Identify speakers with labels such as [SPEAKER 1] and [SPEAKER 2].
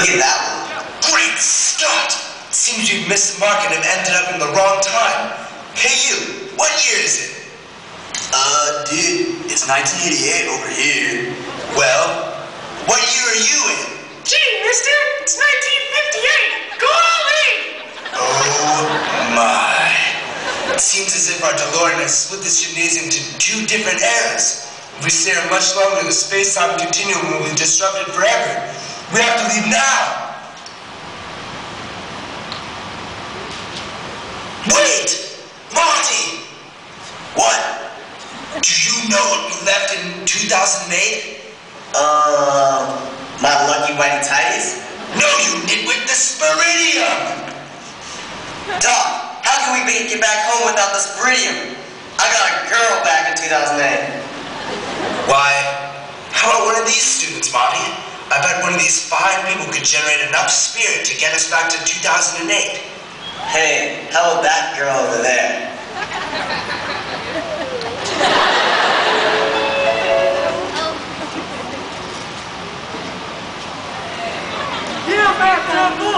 [SPEAKER 1] Look at that one.
[SPEAKER 2] Great Scott! Seems we've missed the mark and have ended up in the wrong time. Hey you, what year is it?
[SPEAKER 1] Uh, dude, it's 1988 over here.
[SPEAKER 2] Well, what year are you in?
[SPEAKER 3] Gee, mister, it's 1958. Golly!
[SPEAKER 2] Oh my. It seems as if our DeLorean has split this gymnasium to two different eras. If we stay here much longer, the space-time continuum will be disrupted forever. We have to leave now. Wait! Marty!
[SPEAKER 1] What?
[SPEAKER 2] Do you know what we left in 2008?
[SPEAKER 1] Uh, my lucky whitey tighties?
[SPEAKER 2] No, you nitwit, the Spiridium!
[SPEAKER 1] Doc, how can we be, get back home without the spiridium? I got a girl back in 2008.
[SPEAKER 2] Why, how about one of these students, Monty? I bet one of these fine people could generate enough spirit to get us back to 2008.
[SPEAKER 1] Hey, how about that girl over there?
[SPEAKER 3] Yeah, back down, look.